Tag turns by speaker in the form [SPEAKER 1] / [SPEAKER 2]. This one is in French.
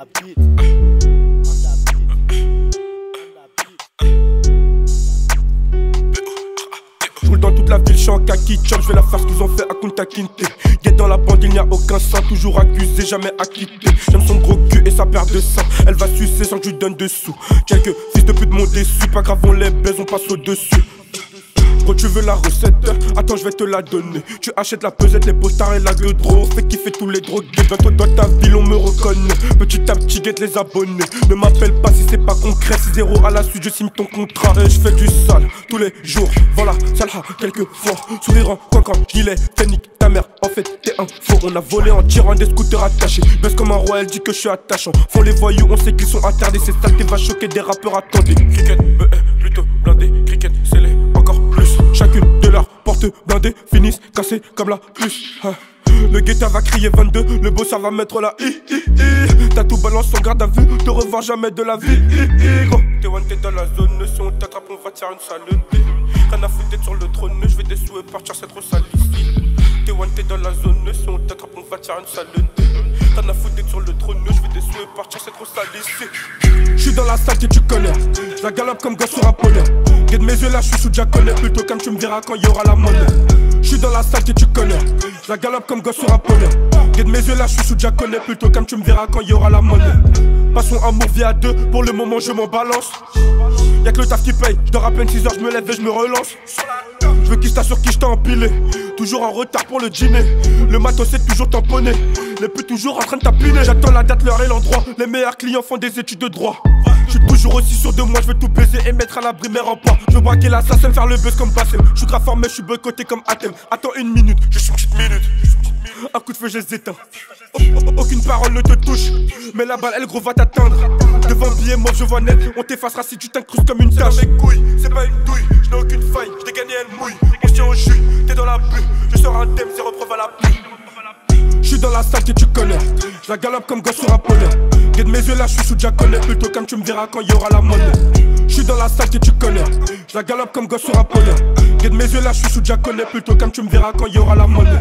[SPEAKER 1] the beat. Dans toute la ville, je suis en kaki chum, je vais la faire ce qu'ils ont fait à Kunta Kinte. Guet dans la bande, il n'y a aucun saint, toujours accusé, jamais acquitté. J'aime son gros cul et sa paire de sang, elle va sucer sans je lui donne dessous. Quelques fils de pute m'ont déçu, pas grave, on les baise, on passe au-dessus. Tu veux la recette Attends je vais te la donner. Tu achètes la pesette, les postards et la gueule Fais kiffer tous les Bientôt dans ta ville on me reconnaît. Petit à petit guette les abonnés. Ne m'appelle pas si c'est pas concret. 6-0 à la suite je signe ton contrat. Et je fais du sale tous les jours. Voilà, salha quelques fois Sourire en coin quand il est technique ta mère En fait t'es un faux. On a volé en tirant des scooters attachés. Baisse comme un roi elle dit que je suis attachant. Font les voyous on sait qu'ils sont attardés C'est ça qui va choquer des rappeurs. Attendez Cricket, plutôt blindé finissent cassées comme la puce. Le guetta va crier 22, le beau ça va mettre la i T'as tout balance son garde à vue, te revoir jamais de la vie. T'es one, t'es dans la zone, si on t'attrape, on va te faire une sale Rien à foutre sur le trône, je vais des et partir, c'est trop sale. T'es one, t'es dans la zone, si on t'attrape, on va te faire une sale Rien à foutre sur le trône, je vais des et partir, c'est trop sale ici. J'suis dans la salle que tu connais, la galope comme gosse sur un poney. Guide mes yeux là, j'suis sous connais plutôt comme tu me verras quand y aura la monnaie. J'suis dans la salle que tu connais, la galope comme gosse sur un poney. Guide mes yeux là, j'suis sous connais plutôt comme tu me verras quand y aura la monnaie. Passons amour via deux, pour le moment je m'en balance. Y'a que le taf qui paye, je dors à peine 6 heures, je me lève et je me relance. Je veux qu'il sur qui je empilé. Toujours en retard pour le dîner. Le matos c'est toujours tamponné. Les plus toujours en train de tapiner. J'attends la date, l'heure et l'endroit. Les meilleurs clients font des études de droit. Je suis toujours aussi sûr de moi, je veux tout baiser et mettre à l'abri mes remparts. Je veux braquer l'assassin, faire le buzz comme Bassem. Je suis grave formé, je suis boycotté comme Athènes. Attends une minute, juste une petite minute. Un coup de feu, je les éteins. Aucune parole ne te touche, mais la balle elle gros va t'atteindre. Devant billet mort, je vois net, on t'effacera si tu t'incrustes comme une tâche. mes couilles, c'est pas une douille, je n'ai aucune faille, je t'ai gagné, elle mouille. On se tient au jus, je sors un thème, c'est repreuve à la pluie. J'suis dans la salle que tu connais, je la galope comme gosse sur un poney. Guide mes yeux là, j'suis sous connais plutôt comme tu me verras quand y aura la monnaie. J'suis dans la salle que tu connais, je la galope comme gosse sur un poney. Guide mes yeux là, j'suis sous connais plutôt comme tu me verras quand y aura la monnaie.